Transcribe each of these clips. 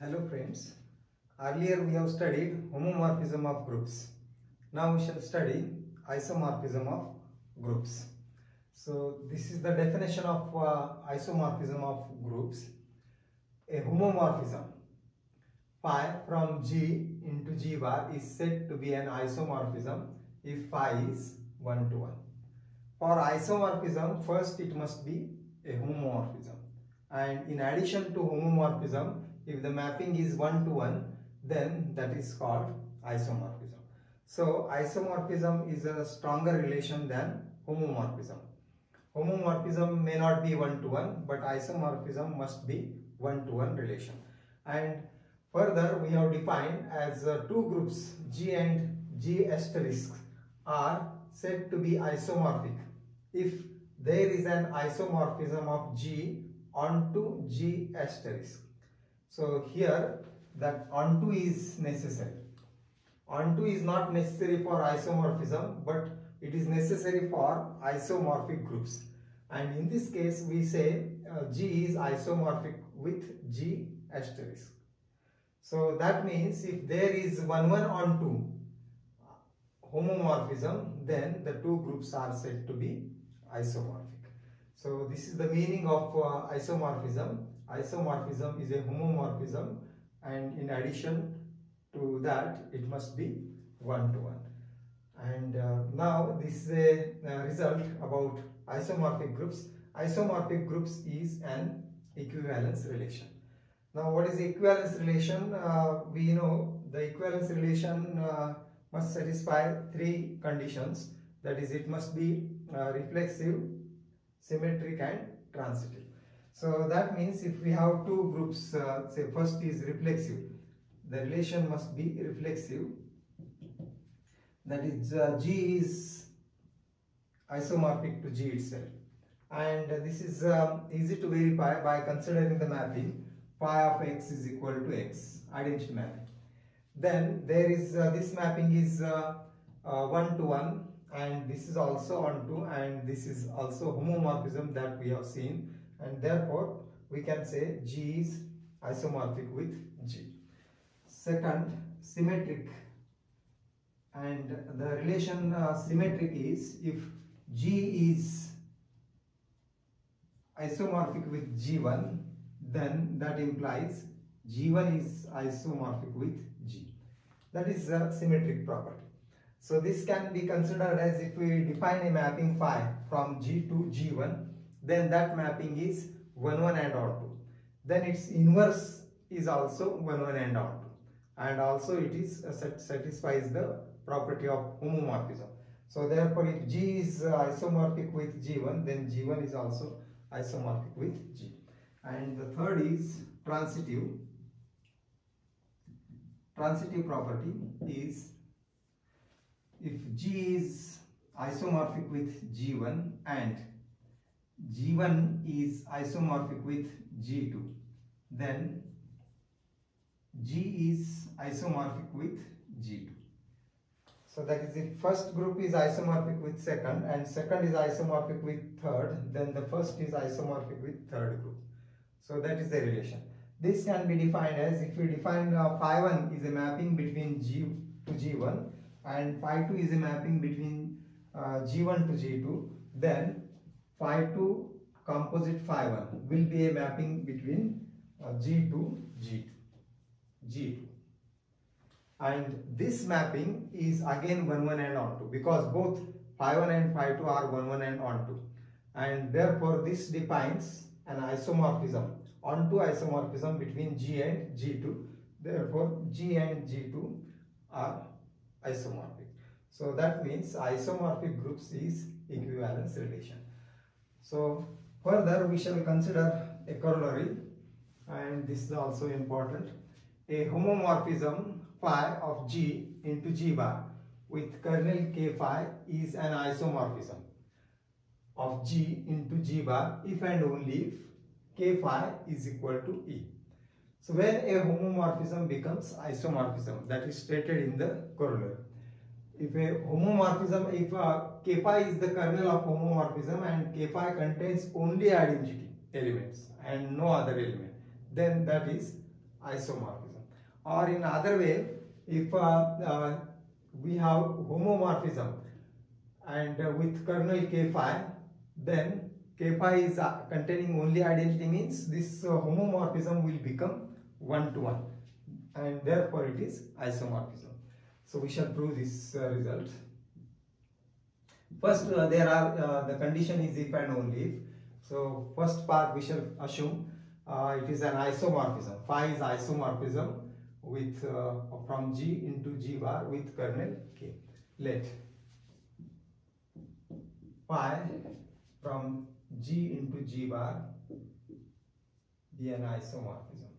Hello friends. Earlier we have studied homomorphism of groups. Now we shall study isomorphism of groups. So this is the definition of uh, isomorphism of groups. A homomorphism phi from G into G bar is said to be an isomorphism if phi is 1 to 1. For isomorphism, first it must be a homomorphism. And in addition to homomorphism, if the mapping is 1 to 1, then that is called isomorphism. So isomorphism is a stronger relation than homomorphism. Homomorphism may not be 1 to 1, but isomorphism must be 1 to 1 relation. And further, we have defined as uh, two groups G and G asterisk are said to be isomorphic if there is an isomorphism of G onto G asterisk. So here that onto is necessary. Onto is not necessary for isomorphism but it is necessary for isomorphic groups. And in this case we say uh, G is isomorphic with G asterisk. So that means if there is 1 1 onto homomorphism then the two groups are said to be isomorphic. So this is the meaning of uh, isomorphism. Isomorphism is a homomorphism and in addition to that it must be one to one. And uh, now this is a uh, result about isomorphic groups. Isomorphic groups is an equivalence relation. Now what is equivalence relation? Uh, we know the equivalence relation uh, must satisfy three conditions that is it must be uh, reflexive, symmetric and transitive. So that means if we have two groups, uh, say first is reflexive, the relation must be reflexive. That is uh, G is isomorphic to G itself. And this is um, easy to verify by considering the mapping phi of x is equal to x, identity mapping. Then there is uh, this mapping is uh, uh, one to one and this is also onto and this is also homomorphism that we have seen and therefore we can say G is isomorphic with G. Second, symmetric and the relation uh, symmetric is if G is isomorphic with G1 then that implies G1 is isomorphic with G. That is a symmetric property. So this can be considered as if we define a mapping phi from G to G1, then that mapping is 1 1 and onto. Then its inverse is also 1 1 and onto. And also it is uh, satisfies the property of homomorphism. So therefore if G is uh, isomorphic with G1, then G1 is also isomorphic with G. And the third is transitive. Transitive property is if G is isomorphic with G1 and G1 is isomorphic with G2 then G is isomorphic with G2. So that is if first group is isomorphic with second and second is isomorphic with third then the first is isomorphic with third group. So that is the relation. This can be defined as if we define uh, phi 1 is a mapping between G to G1 and phi 2 is a mapping between uh, G1 to G2 then phi 2 composite phi 1 will be a mapping between uh, G to G2 G2 and this mapping is again 1 1 and onto because both phi 1 and phi 2 are 1 1 and onto and therefore this defines an isomorphism onto isomorphism between G and G2 therefore G and G2 are isomorphic. So that means isomorphic groups is equivalence relation. So further we shall consider a corollary and this is also important. A homomorphism phi of G into G bar with kernel K phi is an isomorphism of G into G bar if and only if K phi is equal to E. So when a homomorphism becomes isomorphism that is stated in the corollary. If a homomorphism, if uh, K phi is the kernel of homomorphism and K phi contains only identity elements and no other element, then that is isomorphism. Or in other way, if uh, uh, we have homomorphism and uh, with kernel k phi, then k phi is uh, containing only identity means this uh, homomorphism will become one to one and therefore it is isomorphism. So we shall prove this uh, result. First uh, there are uh, the condition is if and only if. So first part we shall assume uh, it is an isomorphism. Phi is isomorphism with uh, from G into G bar with kernel K. Let phi from G into G bar be an isomorphism.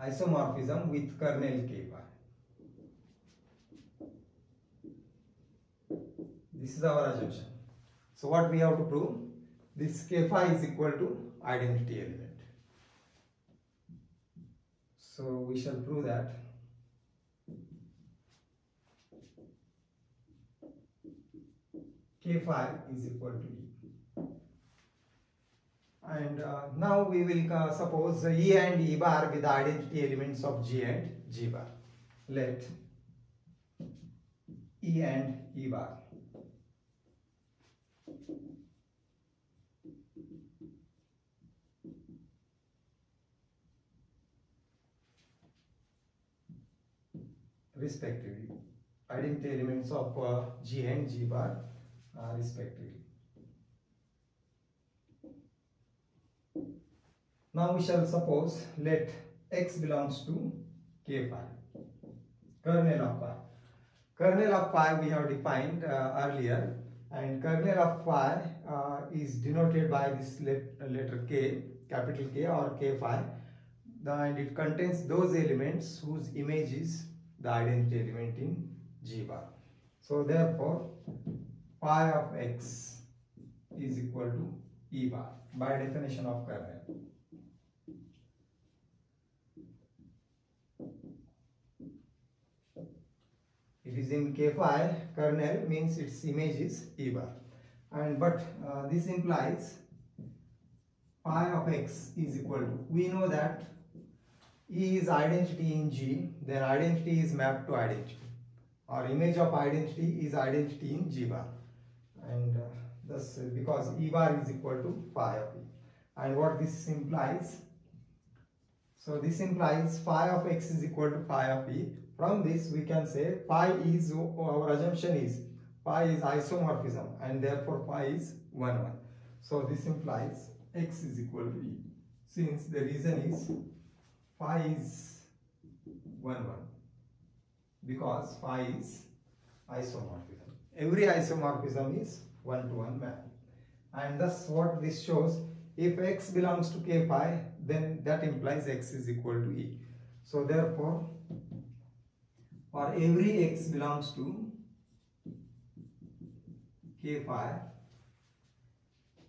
Isomorphism with kernel K bar. This is our assumption. So what we have to prove? This K phi is equal to identity element. So we shall prove that K phi is equal to E. And uh, now we will uh, suppose E and E bar with the identity elements of G and G bar. Let E and E bar respectively. Identity elements of uh, G and G bar uh, respectively. Now we shall suppose let x belongs to k phi, kernel of phi. Kernel of phi we have defined uh, earlier and kernel of phi uh, is denoted by this let, letter k, capital K or k phi and it contains those elements whose image is the identity element in G bar. So therefore pi of x is equal to E bar by definition of kernel. It is in K phi kernel means its image is E bar and but uh, this implies pi of x is equal to we know that E is identity in G, then identity is mapped to identity. Or image of identity is identity in G bar. And uh, thus, because E bar is equal to phi of E. And what this implies, so this implies phi of x is equal to phi of E. From this, we can say phi is, our assumption is, phi is isomorphism and therefore phi is 1 1. So this implies x is equal to E. Since the reason is phi is 1 1 because phi is isomorphism. Every isomorphism is 1 to 1 map. And thus what this shows, if x belongs to k phi, then that implies x is equal to e. So therefore, for every x belongs to k phi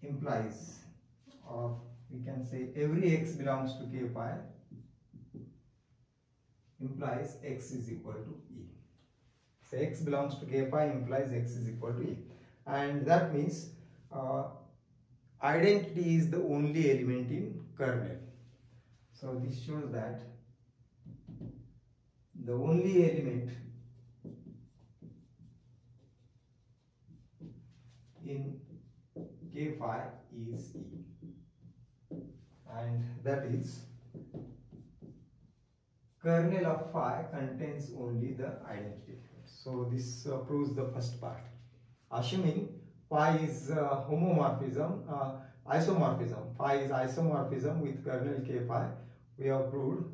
implies or we can say every x belongs to k phi implies x is equal to E. So x belongs to k phi implies x is equal to E. And that means uh, identity is the only element in kernel. So this shows that the only element in k phi is E. And that is kernel of phi contains only the identity So this uh, proves the first part. Assuming phi is uh, homomorphism, uh, isomorphism, phi is isomorphism with kernel k phi, we have proved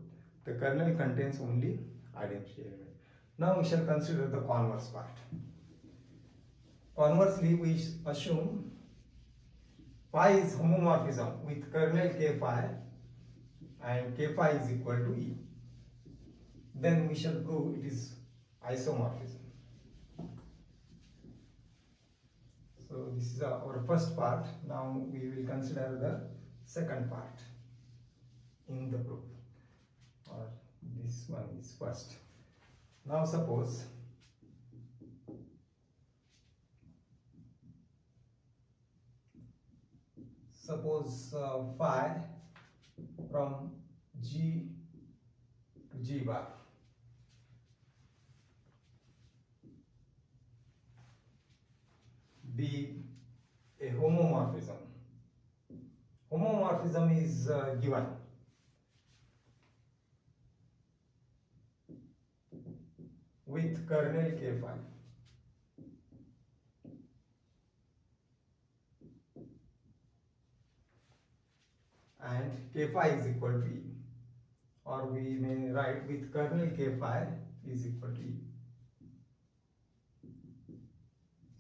the kernel contains only identity element. Now we shall consider the converse part. Conversely, we assume phi is homomorphism with kernel k phi and k phi is equal to E then we shall prove it is isomorphism. So this is our first part. Now we will consider the second part in the proof. Or this one is first. Now suppose suppose uh, phi from G to G bar be a homomorphism. Homomorphism is uh, given with kernel K phi. and K phi is equal to e or we may write with kernel K phi is equal to e.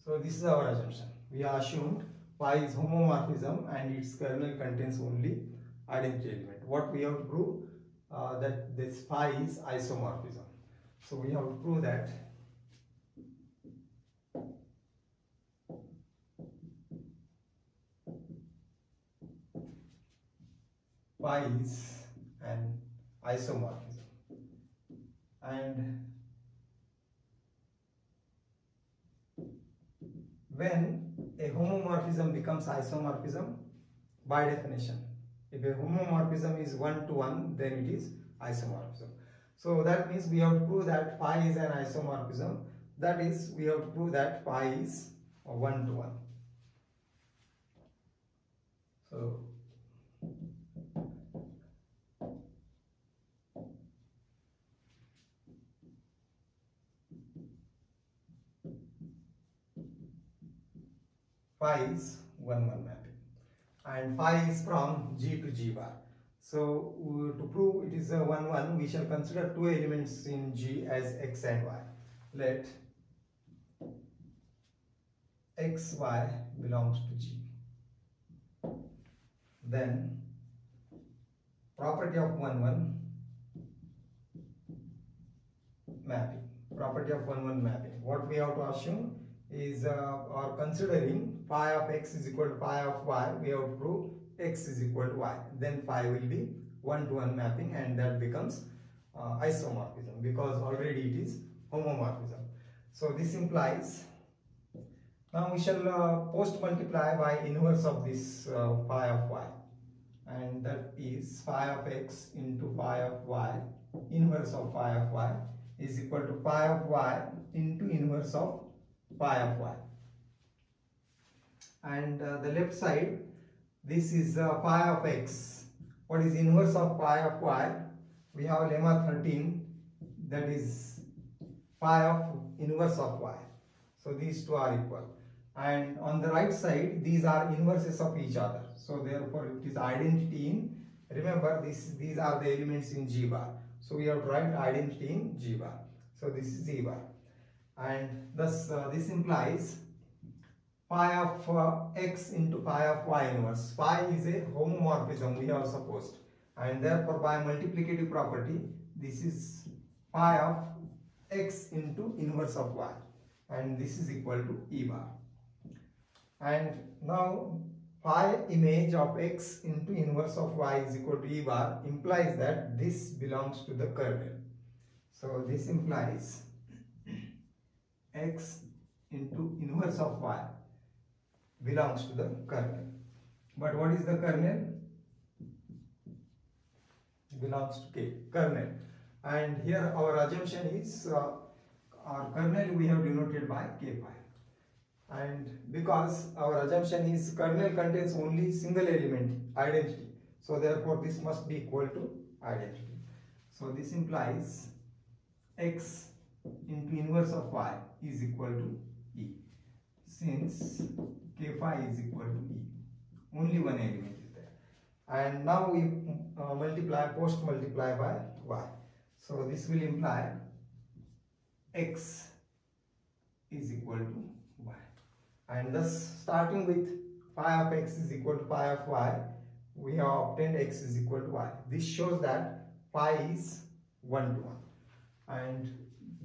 So this is our assumption. We assumed phi is homomorphism and its kernel contains only identity element. What we have to prove uh, that this phi is isomorphism. So we have to prove that phi is an isomorphism and when a homomorphism becomes isomorphism by definition if a homomorphism is one to one then it is isomorphism. So that means we have to prove that phi is an isomorphism. That is we have to prove that phi is one to one. So phi is 1 1 mapping and phi is from G to G bar. So uh, to prove it is a 1 1 we shall consider two elements in G as x and y. Let x y belongs to G. Then property of 1 1 mapping. Property of 1 1 mapping. What we have to assume is uh, or considering phi of x is equal to phi of y we have to prove x is equal to y. Then phi will be one to one mapping and that becomes uh, isomorphism because already it is homomorphism. So this implies now we shall uh, post multiply by inverse of this uh, phi of y. And that is phi of x into phi of y inverse of phi of y is equal to phi of y into inverse of pi of y and uh, the left side this is uh, pi of x. What is inverse of pi of y? We have lemma 13 that is pi of inverse of y. So these two are equal. And on the right side these are inverses of each other. So therefore it is identity in remember this these are the elements in g bar. So we have to write identity in g bar. So this is g bar. And thus uh, this implies pi of uh, x into pi of y inverse. Pi is a homomorphism we have supposed and therefore by multiplicative property this is pi of x into inverse of y and this is equal to e bar. And now pi image of x into inverse of y is equal to e bar implies that this belongs to the kernel. So this implies x into inverse of y belongs to the kernel. But what is the kernel? belongs to K, kernel. And here our assumption is uh, our kernel we have denoted by K pi. And because our assumption is kernel contains only single element, identity. So therefore this must be equal to identity. So this implies x into inverse of y is equal to E. Since k phi is equal to E, only one element is there. And now we uh, multiply, post multiply by y. So this will imply x is equal to y. And thus starting with phi of x is equal to phi of y, we have obtained x is equal to y. This shows that phi is 1 to 1. And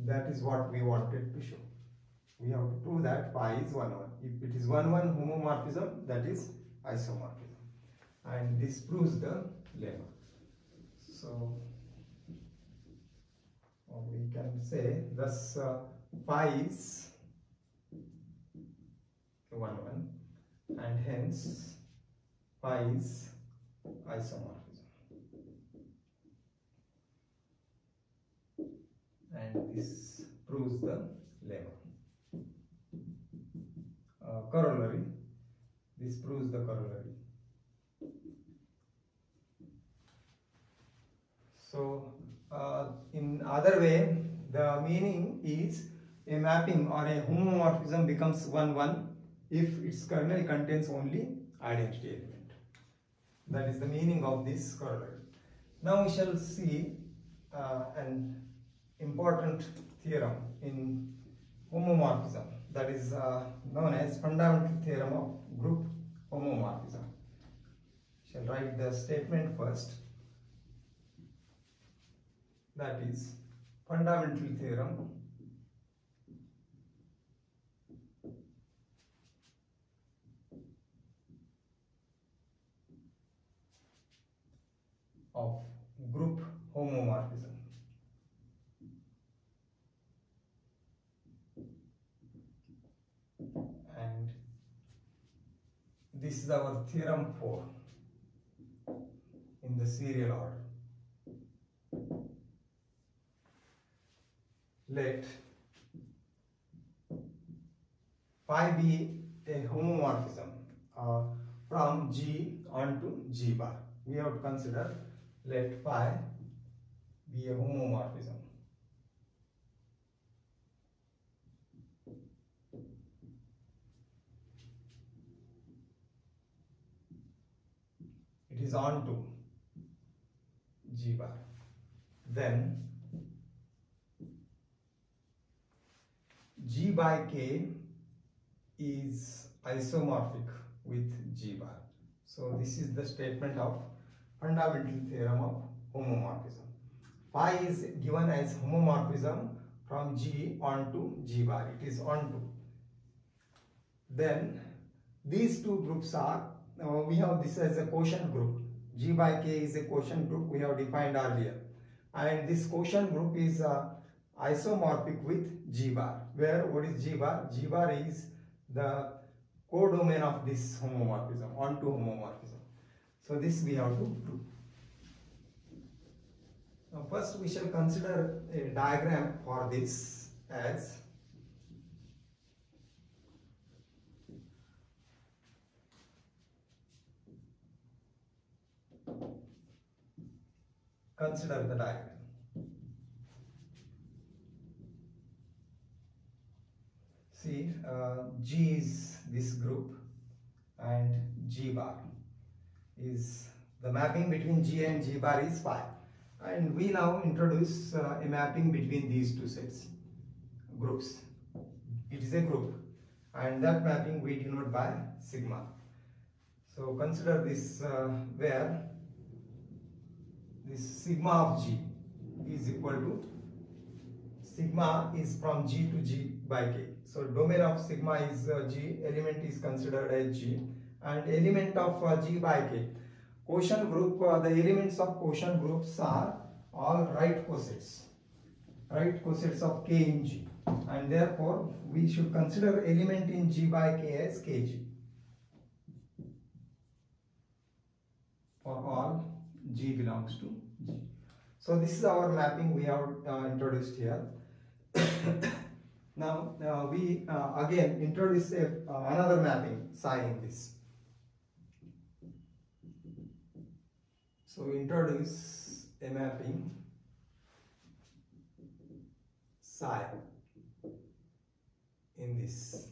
that is what we wanted to show. We have to prove that phi is 1 1. If it is 1 1 homomorphism, that is isomorphism. And this proves the lemma. So, we can say thus uh, phi is 1 1 and hence phi is isomorphism and this proves the lemma uh, corollary. This proves the corollary. So uh, in other way the meaning is a mapping or a homomorphism becomes 1 1 if its kernel contains only identity element. That is the meaning of this corollary. Now we shall see uh, an important theorem in homomorphism that is uh, known as fundamental theorem of group homomorphism. Shall write the statement first. That is fundamental theorem of group homomorphism. and this is our theorem 4 in the serial order. Let phi be a homomorphism uh, from G onto G bar. We have to consider let phi be a homomorphism. it is on to G bar. Then G by K is isomorphic with G bar. So this is the statement of fundamental theorem of homomorphism. Phi is given as homomorphism from G onto G bar. It is onto. Then these two groups are uh, we have this as a quotient group. G by K is a quotient group we have defined earlier. And this quotient group is uh, isomorphic with G bar. Where what is G bar? G bar is the codomain of this homomorphism, onto homomorphism. So this we have to do. Now first we shall consider a diagram for this as consider the diagram. See, uh, G is this group and G bar is the mapping between G and G bar is phi. And we now introduce uh, a mapping between these two sets, groups. It is a group and that mapping we denote by sigma. So consider this uh, where this sigma of G is equal to sigma is from G to G by K. So domain of sigma is uh, G, element is considered as G and element of uh, G by K. Quotient group, uh, the elements of quotient groups are all right cosets, right cosets of K in G and therefore we should consider element in G by K as Kg for all G belongs to. So this is our mapping we have uh, introduced here. now uh, we uh, again introduce a, uh, another mapping psi in this. So we introduce a mapping psi in this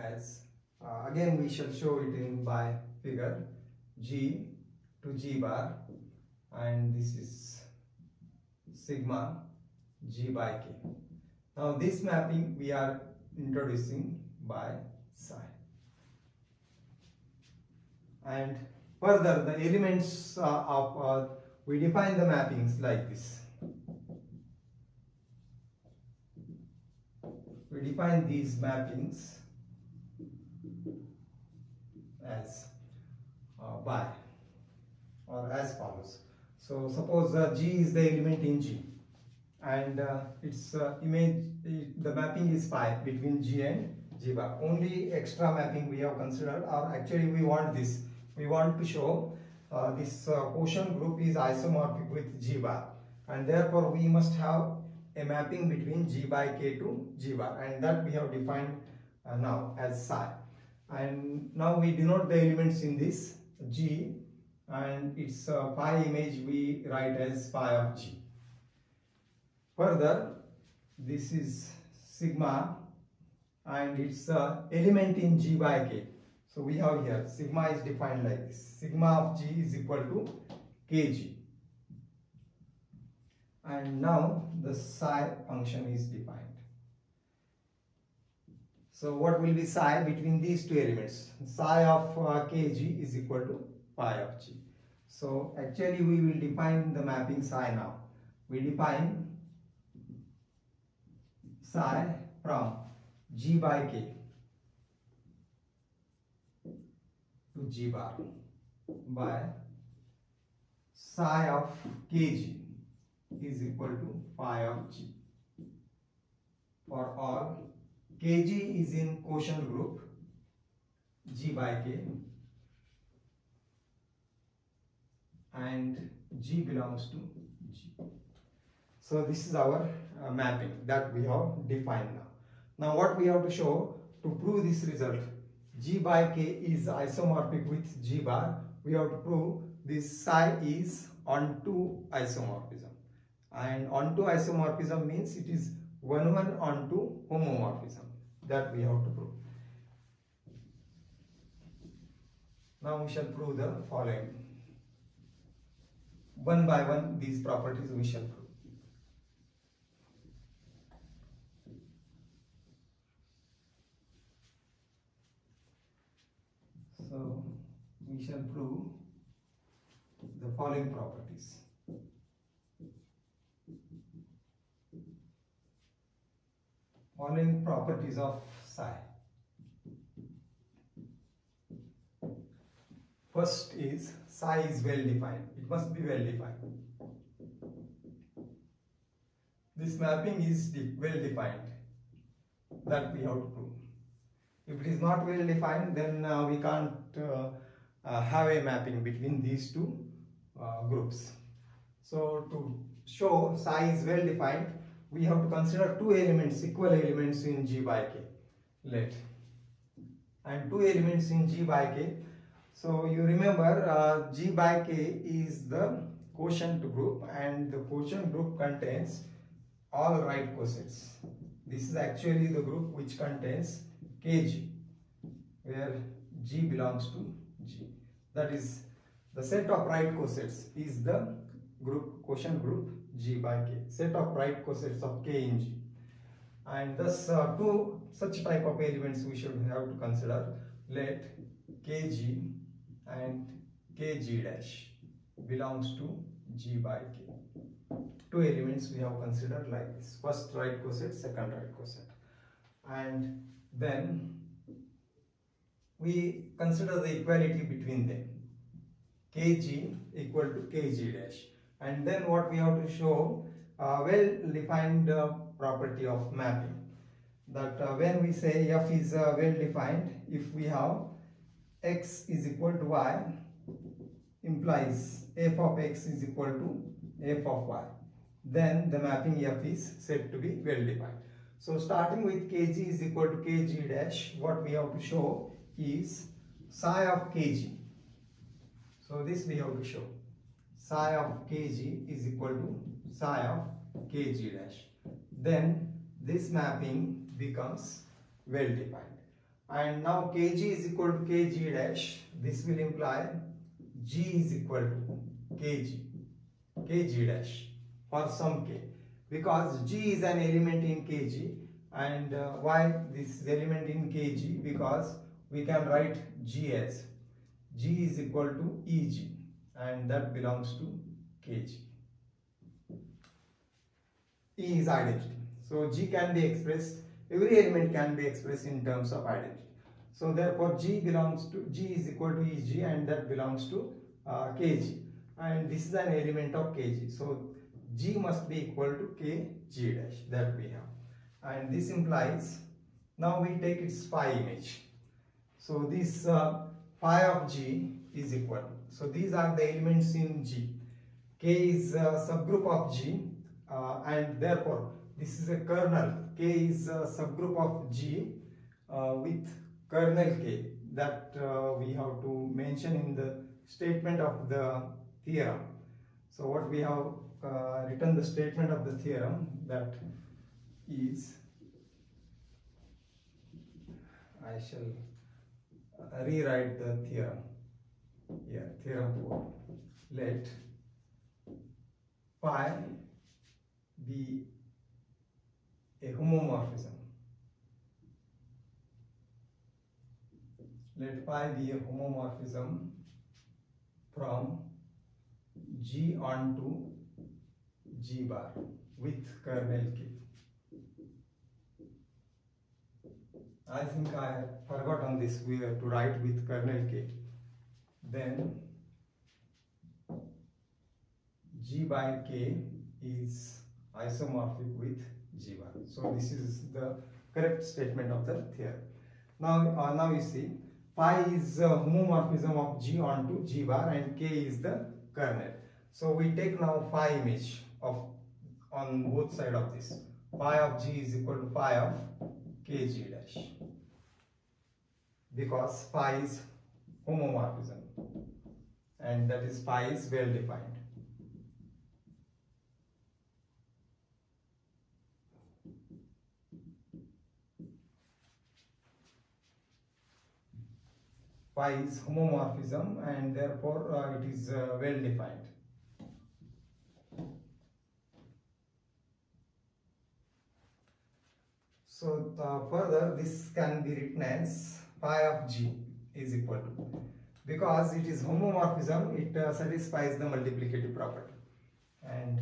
as uh, again we shall show it in by figure G to G bar and this is sigma G by K. Now this mapping we are introducing by psi. And further the elements uh, of uh, we define the mappings like this. We define these mappings as uh, by or as follows. So suppose uh, G is the element in G and uh, its uh, image, the mapping is phi between G and G bar. Only extra mapping we have considered or actually we want this we want to show uh, this uh, quotient group is isomorphic with G bar and therefore we must have a mapping between G by K to G bar and that we have defined now as psi and now we denote the elements in this G and its uh, phi image we write as pi of G. Further this is sigma and its uh, element in G by K. So we have here sigma is defined like this. Sigma of G is equal to Kg. And now the psi function is defined. So what will be psi between these two elements? Psi of uh, Kg is equal to phi of G. So actually we will define the mapping psi now. We define psi from G by K to G bar by psi of Kg is equal to phi of G for all Kg is in quotient group G by K and G belongs to G. So this is our uh, mapping that we have defined now. Now what we have to show to prove this result G by K is isomorphic with G bar we have to prove this psi is onto isomorphism and onto isomorphism means it is 1 1 onto homomorphism that we have to prove. Now we shall prove the following. One by one these properties we shall prove. So we shall prove the following properties. Following properties of psi. First is psi is well defined. It must be well defined. This mapping is well defined. That we have to prove. If it is not well defined, then uh, we can't uh, uh, have a mapping between these two uh, groups. So to show psi is well defined, we have to consider two elements, equal elements in G by K. Let. And two elements in G by K. So you remember uh, G by K is the quotient group and the quotient group contains all right cosets. This is actually the group which contains Kg where G belongs to G. That is the set of right cosets is the group quotient group G by K. Set of right cosets of K in G. And thus uh, two such type of elements we should have to consider. Let Kg and Kg dash belongs to G by K. Two elements we have considered like this. First right coset, second right coset. And then we consider the equality between them. Kg equal to Kg dash and then what we have to show uh, well defined uh, property of mapping that uh, when we say f is uh, well defined if we have x is equal to y implies f of x is equal to f of y then the mapping f is said to be well defined so starting with kg is equal to kg dash what we have to show is psi of kg so this we have to show psi of kg is equal to psi of kg dash. Then this mapping becomes well defined. And now kg is equal to kg dash. This will imply g is equal to kg, kg dash for some k. Because g is an element in kg and uh, why this element in kg? Because we can write g as g is equal to eg and that belongs to kg. E is identity. So G can be expressed, every element can be expressed in terms of identity. So therefore G belongs to, G is equal to Eg and that belongs to uh, Kg. And this is an element of Kg. So G must be equal to Kg dash that we have. And this implies, now we take its phi image. So this uh, phi of G is equal. So these are the elements in G. K is a subgroup of G uh, and therefore this is a kernel. K is a subgroup of G uh, with kernel K that uh, we have to mention in the statement of the theorem. So what we have uh, written the statement of the theorem that is I shall rewrite the theorem. Yeah, theorem 4. Let phi be a homomorphism. Let phi be a homomorphism from G onto G bar with kernel K. I think I forgot on this we have to write with kernel K. Then G by K is isomorphic with So this is the correct statement of the theorem. Now, uh, now you see phi is a homomorphism of G onto G bar and K is the kernel. So we take now phi image of on both side of this. Phi of G is equal to phi of Kg dash because phi is homomorphism and that is phi is well defined. Phi is homomorphism and therefore uh, it is uh, well defined. So uh, further this can be written as phi of g is equal to because it is homomorphism it uh, satisfies the multiplicative property and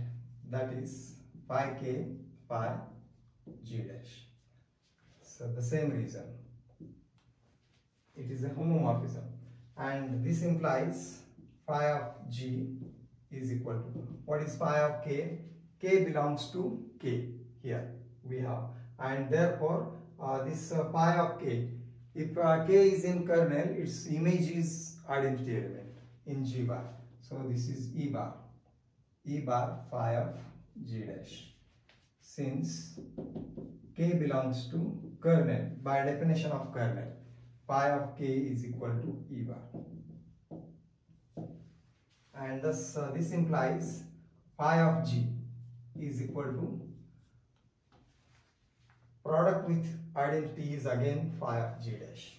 that is phi k phi g dash. So the same reason it is a homomorphism. And this implies phi of g is equal to what is phi of k? K belongs to k here we have. And therefore uh, this uh, phi of k if uh, k is in kernel its image is identity element in g bar. So this is e bar e bar phi of g dash. Since k belongs to kernel by definition of kernel phi of k is equal to e bar and thus uh, this implies pi of g is equal to product with identity is again phi of g dash.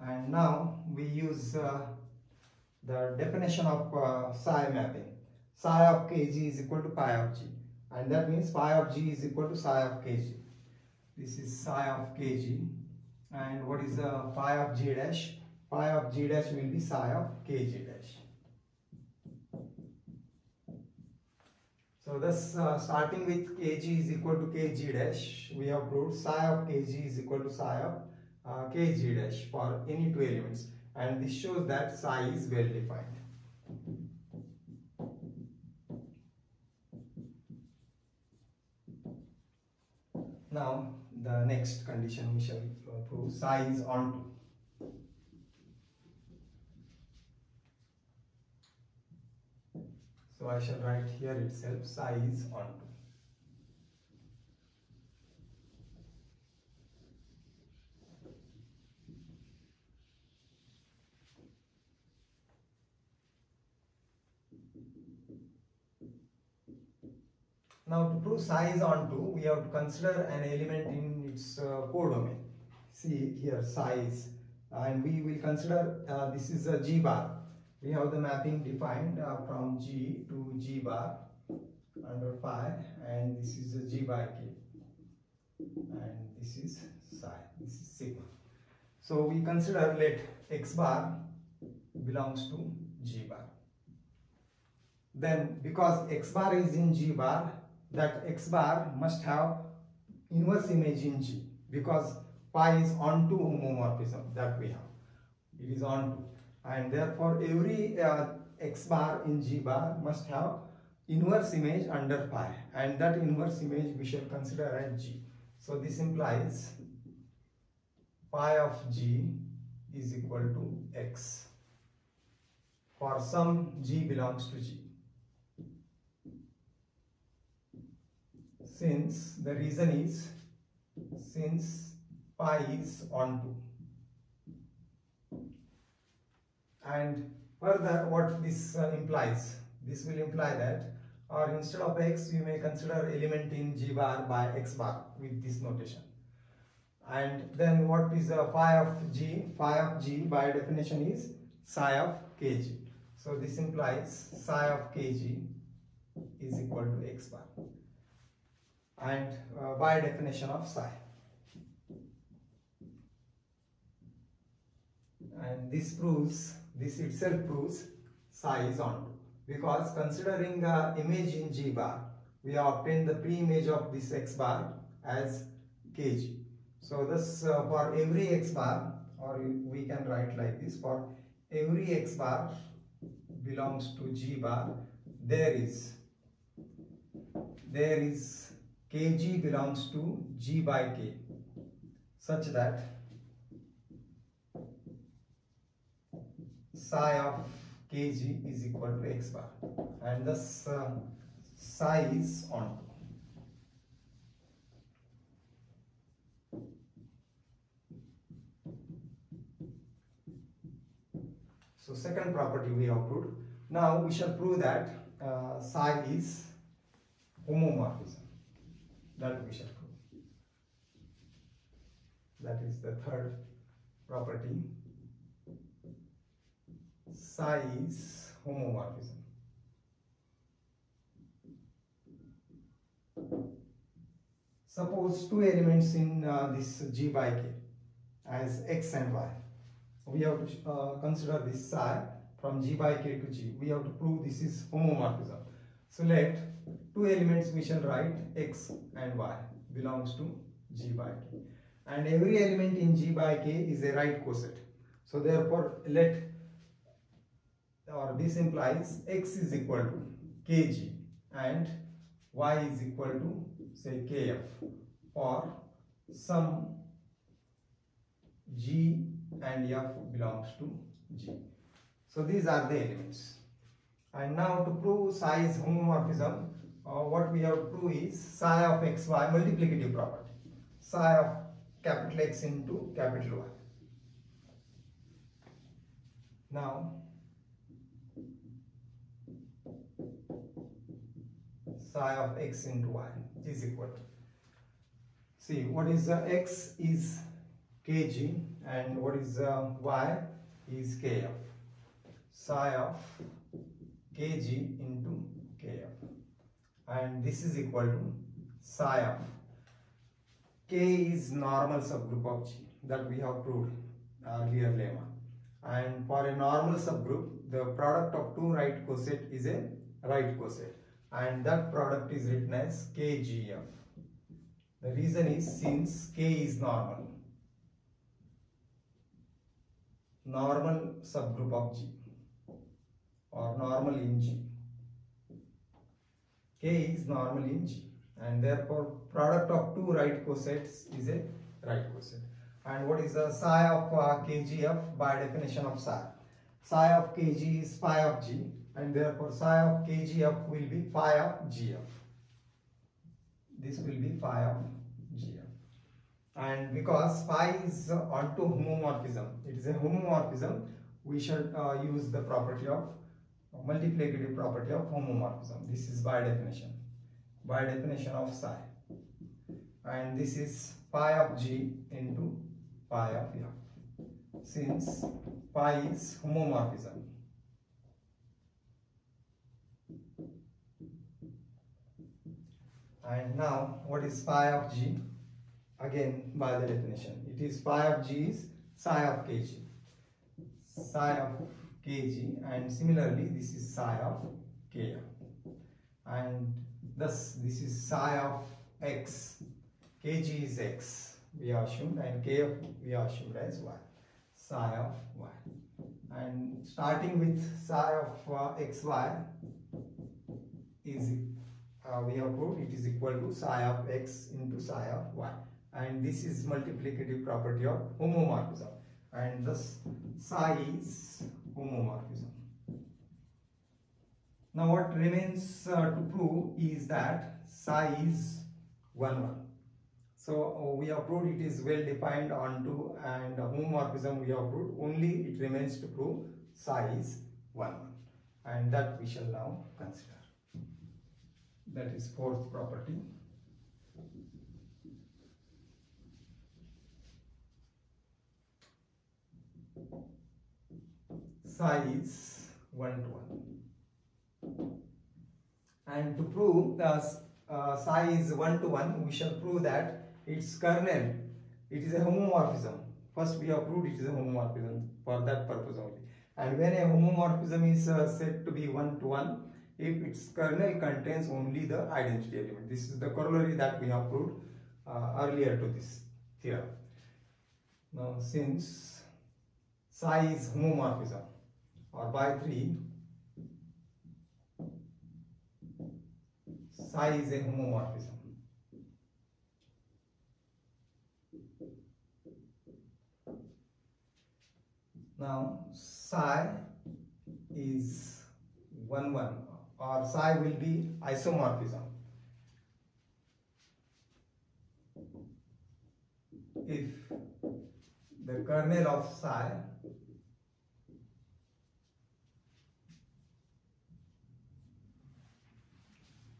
And now we use uh, the definition of uh, psi mapping. Psi of kg is equal to pi of g. And that means pi of g is equal to psi of kg this is psi of kg and what is the uh, phi of g dash? Phi of g dash will be psi of kg dash. So thus uh, starting with kg is equal to kg dash we have proved psi of kg is equal to psi of uh, kg dash for any two elements. And this shows that psi is well defined now the next condition we shall is onto. So I shall write here itself size onto. Now to prove is onto, we have to consider an element in its uh, codomain. See here size and we will consider uh, this is a g bar. We have the mapping defined uh, from g to g bar under phi and this is a g by k and this is psi, this is sigma. So we consider let x bar belongs to g bar. Then because x bar is in g bar that x bar must have inverse image in G because phi is onto homomorphism that we have. It is onto and therefore every uh, x bar in G bar must have inverse image under pi and that inverse image we shall consider as G. So this implies pi of G is equal to x for some g belongs to g. Since the reason is since pi is onto and further what this uh, implies? This will imply that or instead of x you may consider element in g bar by x bar with this notation. And then what is uh, phi of g phi of g by definition is psi of kg. So this implies psi of kg is equal to x bar. And uh, by definition of psi and this proves this itself proves psi is on because considering the image in G bar, we have obtained the pre-image of this X bar as kg. So this uh, for every X bar or we can write like this for every X bar belongs to G bar there is there is kg belongs to G by K such that psi of kg is equal to x bar and uh, psi is on. So second property we have proved. Now we shall prove that uh, psi is homomorphism. That we shall prove. That is the third property psi is homomorphism. Suppose two elements in uh, this G by K as X and Y. We have to uh, consider this psi from G by K to G. We have to prove this is homomorphism. So let two elements we shall write X and Y belongs to G by K. And every element in G by K is a right coset. So therefore let or this implies x is equal to kg and y is equal to say kf for some g and f belongs to g. So these are the elements. And now to prove psi is homomorphism, uh, what we have to prove is psi of xy multiplicative property. Psi of capital X into capital Y. Now psi of x into y is equal to. See what is uh, x is kg and what is uh, y is kf. Psi of kg into kf and this is equal to psi of k is normal subgroup of g that we have proved earlier lemma and for a normal subgroup the product of two right coset is a right coset and that product is written as KGF. The reason is since K is normal, normal subgroup of G or normal in G. K is normal in G and therefore product of two right cosets is a right coset. And what is the psi of uh, KGF by definition of psi? Psi of Kg is phi of G and therefore psi of kgf will be phi of gf. This will be phi of gf. And because phi is onto homomorphism, it is a homomorphism, we should uh, use the property of multiplicative property of homomorphism. This is by definition, by definition of psi. And this is pi of g into pi of f. Since pi is homomorphism, And now what is phi of g? Again by the definition. It is phi of g is psi of kg. Psi of kg and similarly this is psi of kf. And thus this is psi of x. kg is x we assumed and kf we assumed as y. Psi of y. And starting with psi of uh, xy is uh, we have proved it is equal to psi of x into psi of y and this is multiplicative property of homomorphism and thus psi is homomorphism. Now what remains uh, to prove is that psi is 1 1. So uh, we have proved it is well defined onto and homomorphism we have proved only it remains to prove psi is 1 1 and that we shall now consider. That is fourth property. psi is 1 to 1. And to prove the uh, psi is 1 to 1, we shall prove that its kernel, it is a homomorphism. First we have proved it is a homomorphism for that purpose only. And when a homomorphism is uh, said to be 1 to 1, if its kernel contains only the identity element. This is the corollary that we have proved uh, earlier to this theorem. Now since psi is homomorphism, or by 3 psi is a homomorphism. Now psi is 1 1 or psi will be isomorphism. If the kernel of psi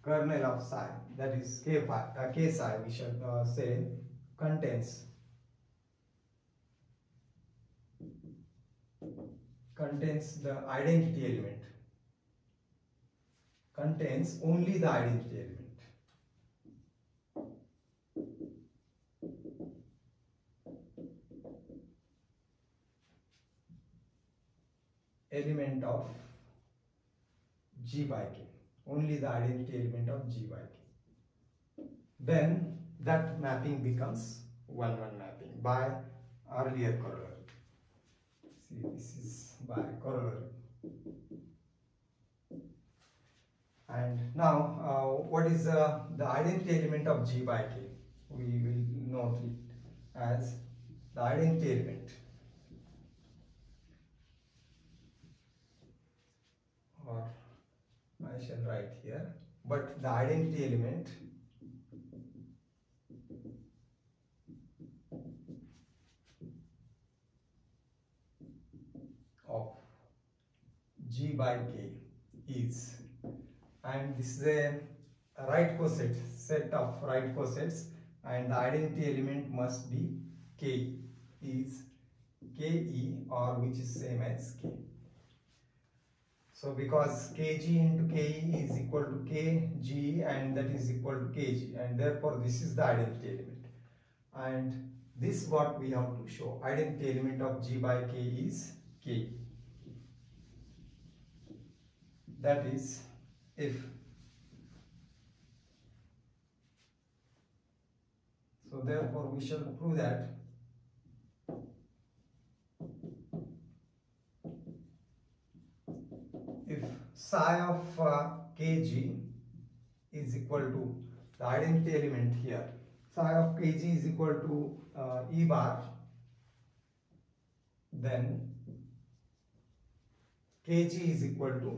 kernel of psi that is k uh, k psi we should uh, say contains contains the identity element contains only the identity element element of g by k only the identity element of G by K. Then that mapping becomes 1-1 mapping by earlier corollary. See this is by corollary. And now uh, what is uh, the identity element of G by K? We will note it as the identity element or I shall write here but the identity element of G by K is and this is a right coset set of right cosets and the identity element must be K is KE or which is same as K. So because kg into ke is equal to kg and that is equal to kg and therefore this is the identity element. And this what we have to show. Identity element of g by k is k. That is if. So therefore we shall prove that. If psi of uh, kg is equal to the identity element here psi of kg is equal to uh, e bar then kg is equal to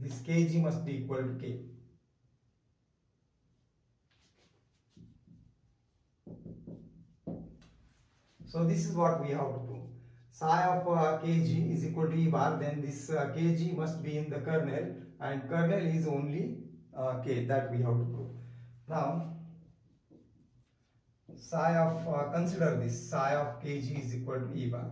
this kg must be equal to k. So this is what we have to do. psi of uh, kg is equal to e bar then this uh, kg must be in the kernel and kernel is only uh, k that we have to prove now psi of uh, consider this psi of kg is equal to e bar.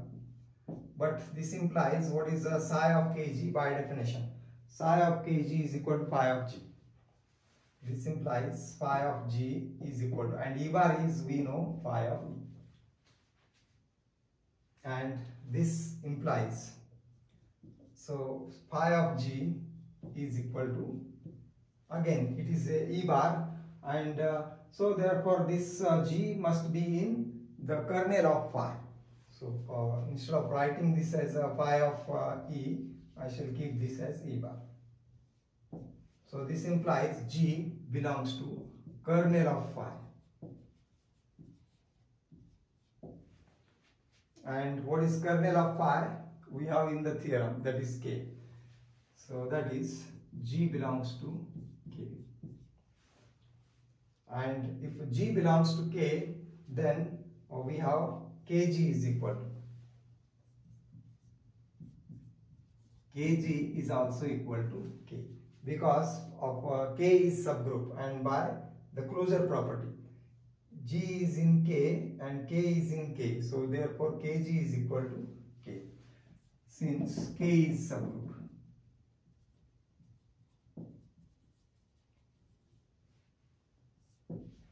But this implies what is the psi of kg by definition psi of kg is equal to phi of g. This implies phi of g is equal to and e bar is we know phi of e. And this implies so phi of g is equal to again it is a e bar and uh, so therefore this uh, g must be in the kernel of phi. So uh, instead of writing this as a phi of uh, e I shall keep this as e bar. So this implies g belongs to kernel of phi and what is kernel of phi we have in the theorem that is k. So that is g belongs to k. And if g belongs to k then we have kg is equal to kg is also equal to k because of uh, k is subgroup and by the closure property G is in K and K is in K. So therefore Kg is equal to K. Since K is subgroup.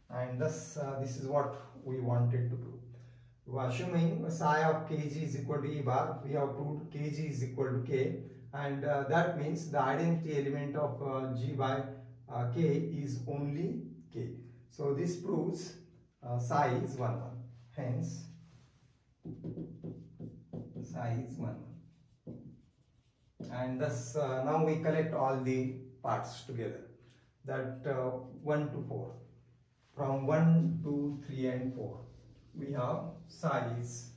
And thus uh, this is what we wanted to prove. Assuming psi of Kg is equal to E bar, we have proved Kg is equal to K and uh, that means the identity element of uh, G by uh, K is only K. So this proves uh, psi is 1 1 hence psi is 1 1 and thus uh, now we collect all the parts together. That uh, 1 to 4 from 1 2 3 and 4 we have psi is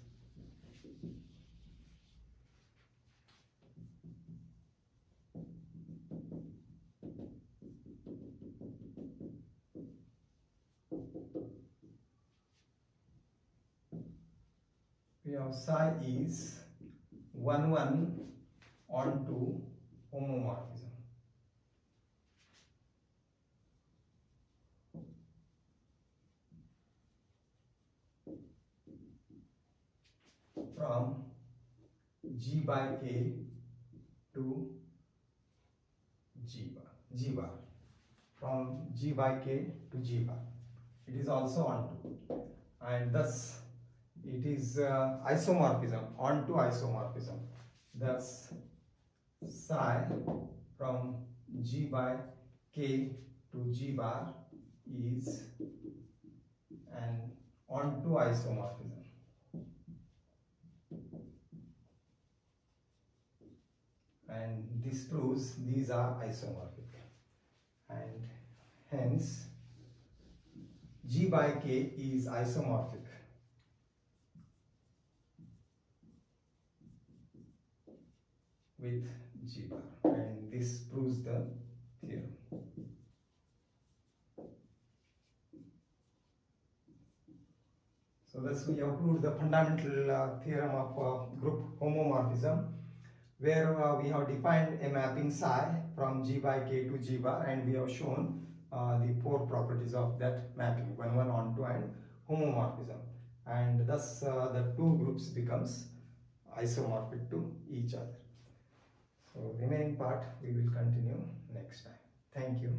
we have psi is 1 1 onto homomorphism. From G by K to G bar, G bar. From G by K to G bar. It is also onto and thus it is uh, isomorphism onto isomorphism. Thus psi from g by k to g bar is an onto isomorphism. And this proves these are isomorphic. And hence g by k is isomorphic with G bar and this proves the theorem. So thus we have proved the fundamental uh, theorem of uh, group homomorphism where uh, we have defined a mapping psi from G by K to G bar and we have shown uh, the four properties of that mapping one one onto and homomorphism and thus uh, the two groups becomes isomorphic to each other. So remaining part we will continue next time. Thank you.